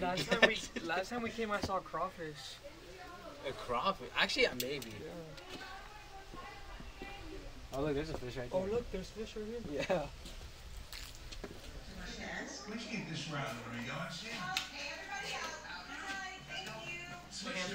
Last time we last time we came, I saw crawfish. a crawfish. Actually, yeah, maybe. Oh look, there's a fish right oh, there. Oh look, there's fish right here. Yeah. Let's get this round where we go. See? Right.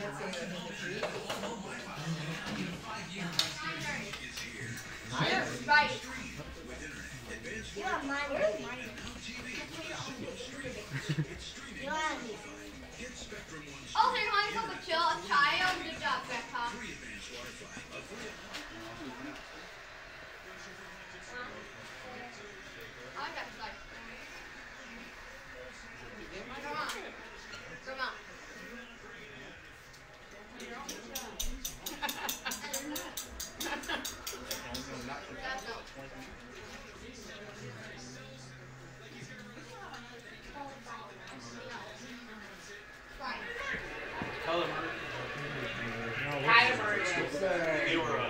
They were, uh,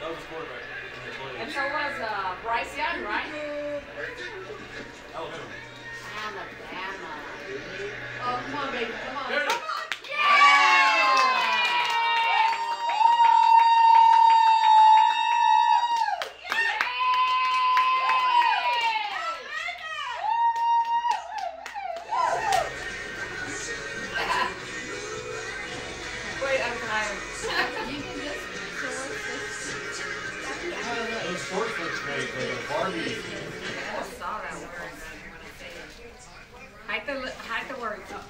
that was quarterback. And so was uh, Bryce Young, right? Alabama. Alabama. Oh, come on, baby. Come on. It is. Wait, I'm tired. Those short flips made for the Barbie. I just saw that word. Hide the, hide the words up.